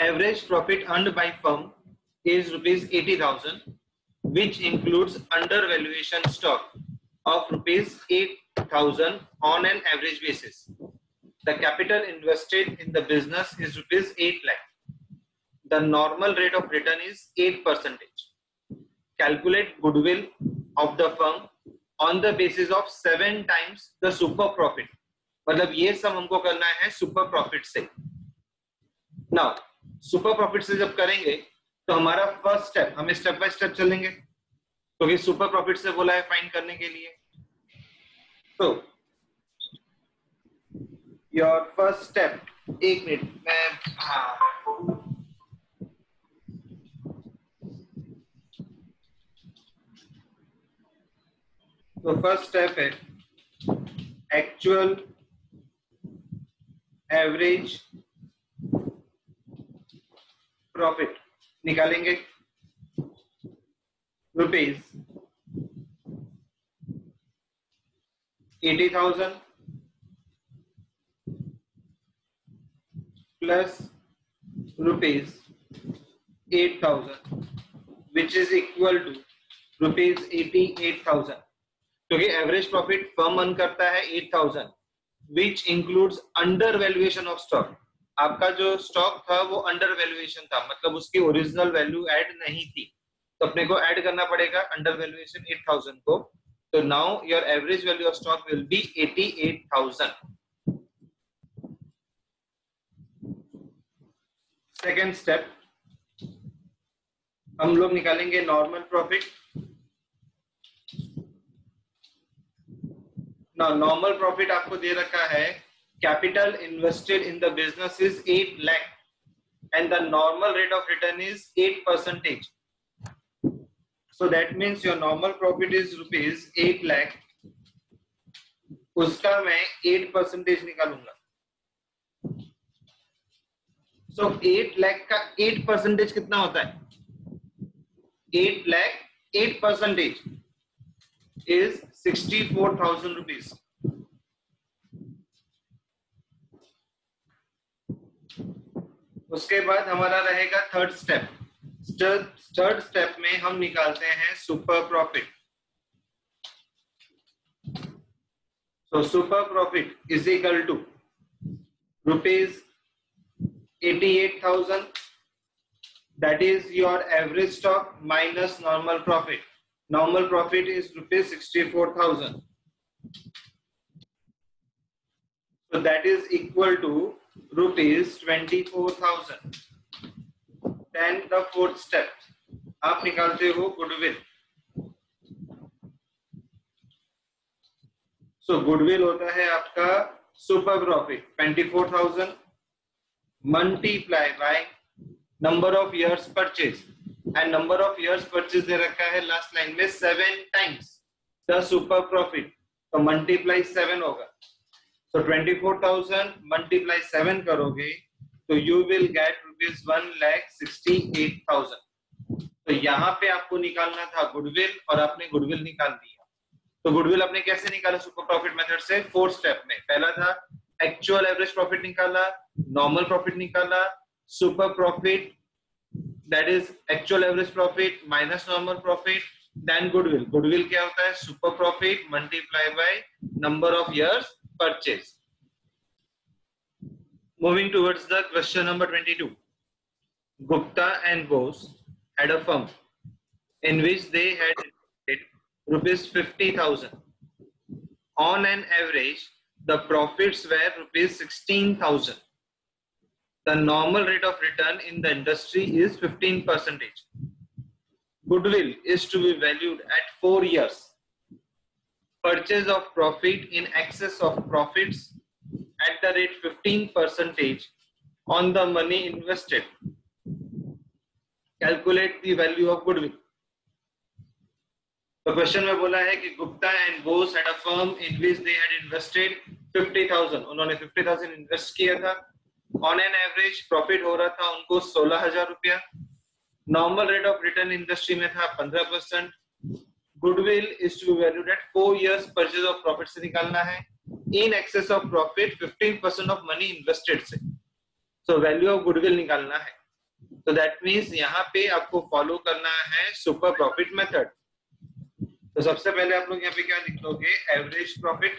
average profit earned by firm is rupees 80000 which includes undervaluation stock of rupees 8000 on an average basis the capital invested in the business is rupees 8 lakh the normal rate of return is 8 percentage calculate goodwill of the firm on the basis of 7 times the super profit मतलब ये सब हमको करना है super profit से now super profit से जब करेंगे तो हमारा फ़र्स्ट स्टेप हमें स्टेप बाय स्टेप चलेंगे। क्योंकि तो सुपर प्रॉफिट से बोला है फाइंड करने के लिए। तो योर फ़र्स्ट स्टेप एक मिनट मैं हाँ। तो फ़र्स्ट स्टेप है एक्चुअल एवरेज प्रॉफिट निकालेंगे। Rupees eighty thousand plus rupees eight thousand which is equal to rupees eighty eight thousand क्योंकि एवरेज प्रॉफिट फर्म अर्न करता है eight thousand which includes under valuation of stock आपका जो stock था वो under valuation था मतलब उसकी ओरिजिनल वैल्यू ऐड नहीं थी। तो अपने को ऐड करना पड़ेगा अंडर वैल्यूएशन एट थाउज़ेंड को। तो now your average value of stock will be eighty eight thousand second step हम लोग निकालेंगे normal profit Now, normal profit आपको दे रखा है capital invested in the business is 8 lakh and the normal rate of return is 8 percentage. So that means your normal profit is rupees 8 lakh. उसका मैं 8 percentage निकालूंगा. So 8 lakh का 8 percentage कितना होता है? 8 lakh 8 percentage is sixty four उसके बाद हमारा रहेगा थर्ड स्टेप थर्ड स्टेप में हम निकालते हैं super profit so super profit is equal to rupees eighty eight thousand that is your average stock minus normal profit normal profit is rupees 64000 so, that is equal to rupees 24000 then the fourth step आप निकालते हो goodwill so goodwill होता है आपका super profit 24000 multiply by number of years purchase and number of years purchase दे रखा है last line में seven times the super profit तो मल्टीप्लाई सेवन होगा. फोर थाउज़ेंड मल्टीप्लाई सेवन करोगे तो you will get rupees one lakh sixty eight thousand तो यहाँ पे आपको निकालना था गुडविल और आपने गुडविल निकाल दिया। तो गुडविल आपने कैसे निकाला सुपर प्रॉफिट मेथड से? फोर्थ स्टेप में। पहला था एक्चुअल एवरेज प्रॉफिट निकाला नॉर्मल प्रॉफिट निकाला super profit that is actual average profit minus normal profit then goodwill goodwill क्या होता है? Super profit multiply by number of years purchase moving towards the question number 22 Gupta and Bose had a firm in which they had invested rupees 50000 on an average the profits were rupees 16000 the normal rate of return in the industry is 15 percentage. Goodwill is to be valued at four years. Purchase of profit in excess of profits at the rate 15 percentage on the money invested. Calculate the value of goodwill. The question में बोला है कि Gupta and Bose had a firm in which they had invested 50,000. उन्होंने 50,000 invest किया था on an average profit हो रहा था उनको सोलह हज़ार रुपया normal rate of return industry में था पंद्रह percent goodwill is to valued at four years purchase of profit से निकालना है। In excess of profit fifteen percent of money invested से। सो वैल्यू ऑफ़ गुडविल निकालना है। तो दैट मीन्स यहाँ पे आपको फॉलो करना है सुपर प्रॉफिट मेथड तो सबसे पहले आप लोग यहाँ पे क्या लिख लोगे average profit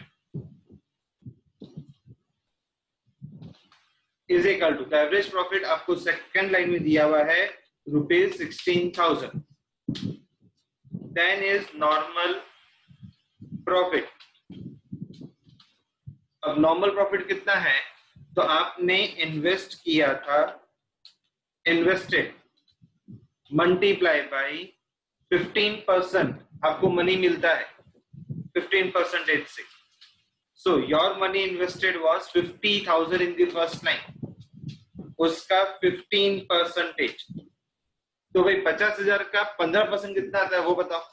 is equal to average profit आपको सेकंड लाइन में दिया हुआ है rupees sixteen thousand then is normal profit अब नॉर्मल प्रॉफिट कितना है? तो आपने इन्वेस्ट किया था इन्वेस्टेड मल्टीप्लाई बाई 15 परसेंट आपको मनी मिलता है 15 परसेंटेज से। So your money invested was fifty thousand in the first line उसका 15 परसेंटेज तो भाई पचास हज़ार का पंद्रह परसेंट कितना आता है वो बताओ।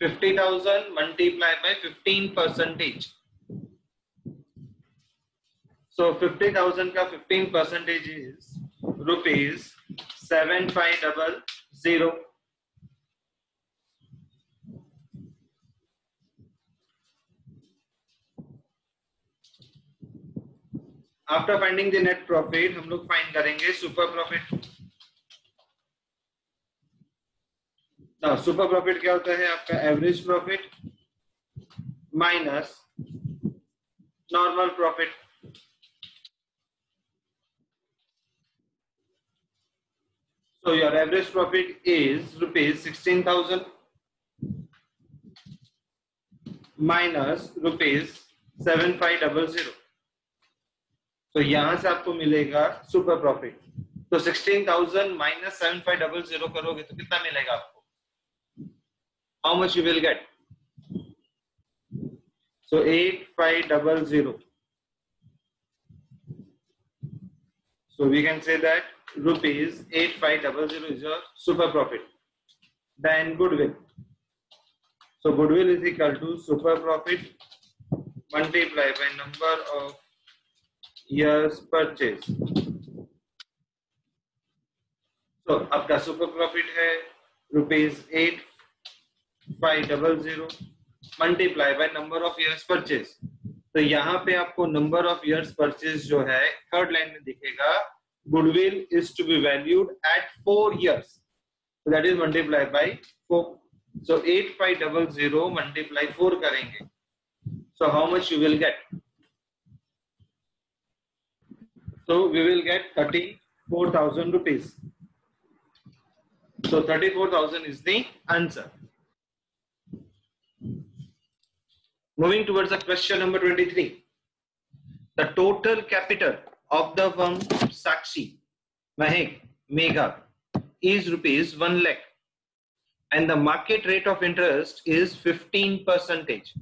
Fifty thousand multiply by fifteen percentage so fifty thousand का fifteen percentage is rupees seven five double zero after finding the net profit हम लोग फाइंड करेंगे सुपर प्रॉफिट सुपर प्रॉफिट क्या होता है? आपका average profit minus normal profit so, your average profit is rupees 16000 minus rupees 7500 तो यहाँ से आपको मिलेगा सुपर प्रॉफिट तो sixteen thousand minus seven five double zero करोगे तो कितना मिलेगा आपको? How much you will get so eight five double zero so we can say that rupees eight five double zero is your super profit then goodwill so goodwill is equal to super profit multiply by number of years purchase. So आपका super profit है rupees eight five double zero multiply by number of years purchase तो यहाँ पे आपको number of years purchase जो है third line में दिखेगा goodwill is to be valued at four years. So that is multiplied by four. So 8500 multiply 4 karenge. So how much you will get? So we will get 34,000 rupees. So 34,000 is the answer. Moving towards the question number 23. The total capital of the firm Sakshi, Mahek, Mega is rupees 1 lakh and the market rate of interest is 15 percentage.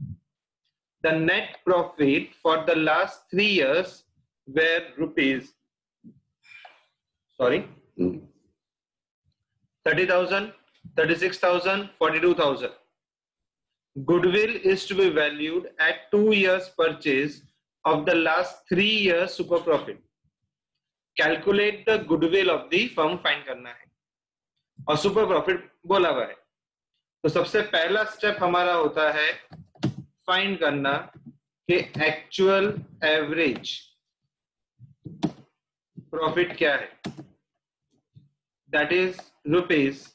The net profit for the last three years were rupees, sorry, 30,000, 36,000, 42,000. Goodwill is to be valued at two years purchase of the last three years super profit. Calculate the goodwill of the firm find करना है और super profit बोला हुआ है तो सबसे पहला step हमारा होता है फाइंड करना कि एक्चुअल एवरेज प्रॉफिट क्या है? दैट इज़ रुपीज़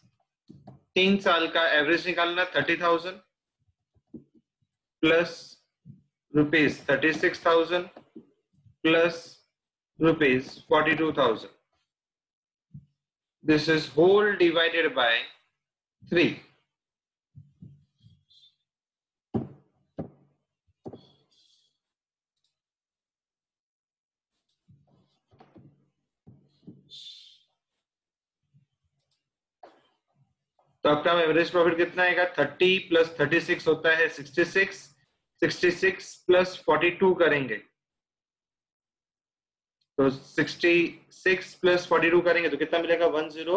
तीन साल का एवरेज निकालना thirty thousand plus rupees 36000 plus rupees 42000 this is whole divided by 3 तो आपका एवरेज प्रॉफिट कितना आएगा? 30 प्लस 36 होता है 66 66 प्लस 42 करेंगे। तो 66 प्लस 42 करेंगे तो कितना मिलेगा? 102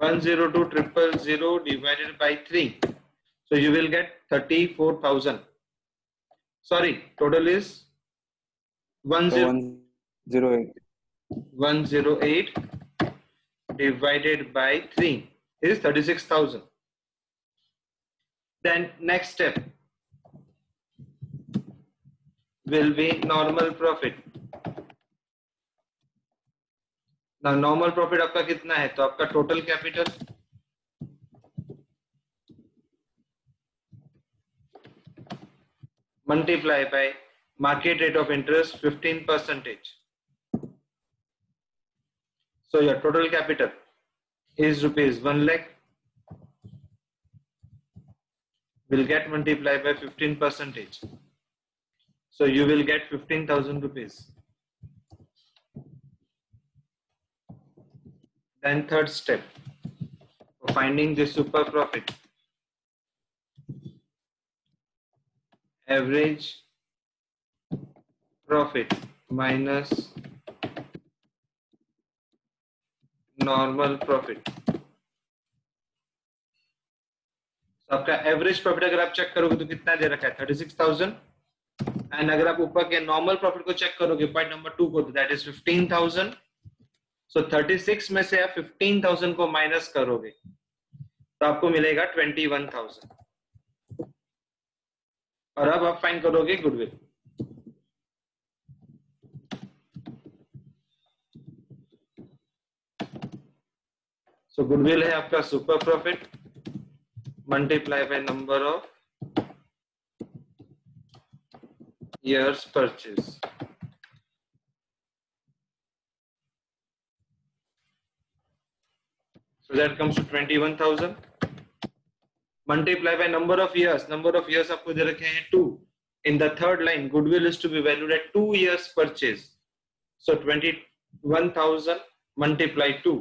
102 triple zero divided by 3 so you will get 34000 sorry, total is 108 108 divided by 3 is 36,000. Then next step, will be normal profit ना नॉर्मल प्रॉफिट आपका कितना है तो आपका total capital multiply by market rate of interest 15 percentage so your total capital is rupees 1 lakh. Will get multiplied by 15 percentage. So you will get 15000 rupees. Then third step for finding the super profit. Average profit minus normal profit. तो आपका average profit अगर आप check करोगे तो कितना दे रखा है? Thirty six thousand and अगर आप ऊपर के नॉर्मल प्रॉफिट को चेक करोगे पॉइंट नंबर टू को तो that is fifteen thousand so thirty six में से आप फिफ्टीन थाउज़ेंड को माइनस करोगे तो आपको मिलेगा ट्वेंटी वन थाउज़ेंड और अब आप फाइन करोगे गुडविल सो गुडविल है आपका super profit multiply by number of years purchase so that comes to 21000 multiply by number of years number of years आपको दे रखे हैं 2 in the third line goodwill is to be valued at 2 years purchase so 21000 multiply 2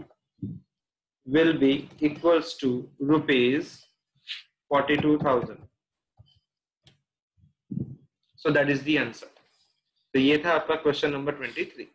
will be equals to rupees 42000 so that is the answer तो ये था आपका question number 23